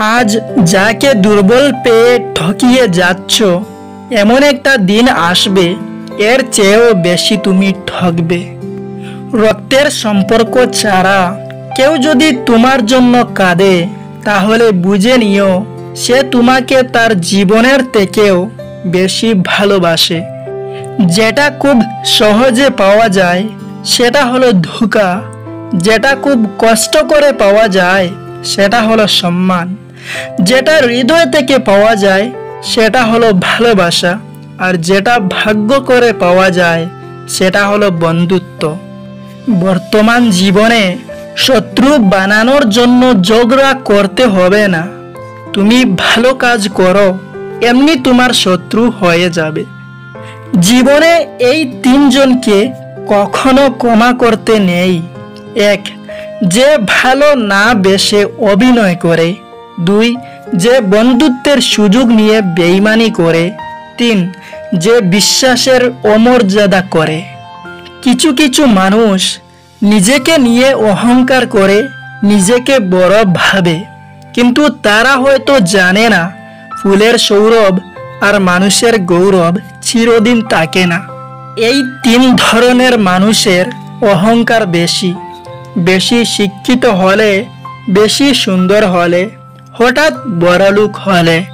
আজ যাকে দুর্বল পেয়ে ঠকিয়ে যাচ্ছ, এমন একটা দিন আসবে, এর চেয়েও বেশি তুমি ঠকবে। রক্তের সম্পর্ক ছাড়া কেউ যদি তোমার জন্য কাঁদে, তাহলে বুঝে নিও, সে তোমাকে তার জীবনের থেকেও বেশি ভালোবাসে। যেটা খুব সহজে পাওয়া যায়, সেটা হলো ধোকা। যেটা খুব কষ্ট করে পাওয়া যায়, সেটা হলো সম্মান। যেটা হৃদয় থেকে পাওয়া যায়, সেটা হলো ভালোবাসা। আর যেটা ভাগ্য করে পাওয়া যায়, সেটা হলো বন্ধুত্ব। বর্তমান জীবনে শত্রু বানানোর জন্য ঝগড়া করতে হবে না। তুমি ভালো কাজ করো, এমনি তোমার শত্রু হয়ে যাবে। জীবনে এই তিনজনকে কখনো ক্ষমা করতে নেই। এক, যে ভালো না বেশে অভিনয় করে। দুই, যে বন্ধুত্বের সুযোগ নিয়ে বেইমানি করে। তিন, যে বিশ্বাসের অমর্যাদা করে। কিছু কিছু মানুষ নিজেকে নিয়ে অহংকার করে, নিজেকে বড় ভাবে। কিন্তু তারা হয়তো জানে না, ফুলের সৌরভ আর মানুষের গৌরব চিরদিন থাকে না। এই তিন ধরনের মানুষের অহংকার বেশি। বেশি শিক্ষিত হলে, বেশি সুন্দর হলে হঠাৎ বড়লোক হলে।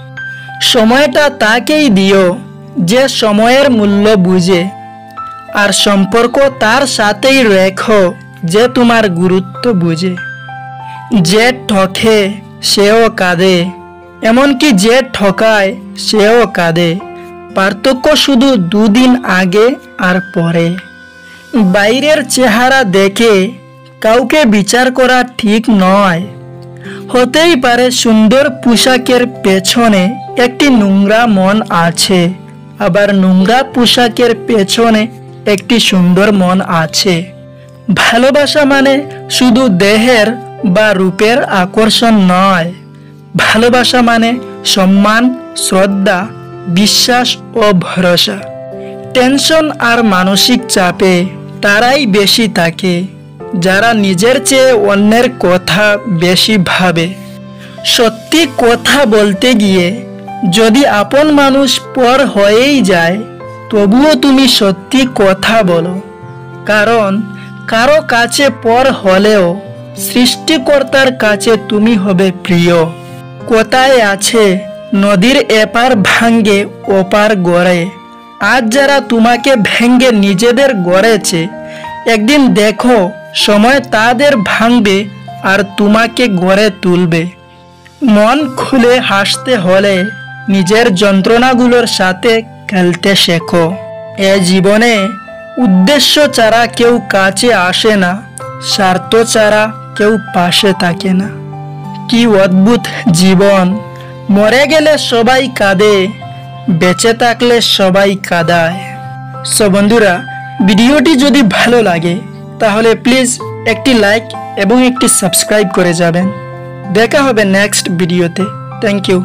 সময়টা তাকেই দিও, যে সময়ের মূল্য বুঝে। আর সম্পর্ক তার সাথেই রেখো, যে তোমার গুরুত্ব বুঝে। যে ঠকে, সেও কাঁদে। এমনকি যে ঠকায়, সেও কাঁদে। পার্থক্য শুধু দুদিন আগে আর পরে। বাইরের চেহারা দেখে কাউকে বিচার করা ঠিক নয়। হতেই পারে সুন্দর পোশাকের পেছনে একটি নোংরা মন আছে, আবার নোংরা পোশাকের পেছনে একটি সুন্দর মন আছে। ভালোবাসা মানে শুধু দেহের বা রূপের আকর্ষণ নয়। ভালোবাসা মানে সম্মান, শ্রদ্ধা, বিশ্বাস ও ভরসা। টেনশন আর মানসিক চাপে তারাই বেশি থাকে। যারা নিজের চেয়ে অন্যের কথা বেশি ভাবে, সত্যি কথা বলতে গিয়ে যদি আপন মানুষ পর হয়েই যায়, তবুও তুমি সত্যি কথা বলো। কারণ কারও কাছে পর হলেও সৃষ্টিকর্তার কাছে তুমি হবে প্রিয়। কোথায় আছে নদীর এপার ভাঙ্গে ওপার গড়ে? আজ যারা তোমাকে ভেঙ্গে নিজেদের গড়েছে, একদিন দেখো সময় তাদের ভাঙবে আর তোমাকে গড়ে তুলবে। মন খুলে হাসতে হলে নিজের যন্ত্রণাগুলোর সাথে খেলতে শেখো। এ জীবনে উদ্দেশ্য ছাড়া কেউ কাছে আসে না, স্বার্থ ছাড়া কেউ পাশে থাকে না। কি অদ্ভুত জীবন! মরে গেলে সবাই কাঁদে, বেঁচে থাকলে সবাই কাঁদায়। সো বন্ধুরা, ভিডিওটি যদি ভালো লাগে তাহলে প্লিজ একটি লাইক এবং একটি সাবস্ক্রাইব করে যাবেন। দেখা হবে নেক্সট ভিডিওতে। Thank you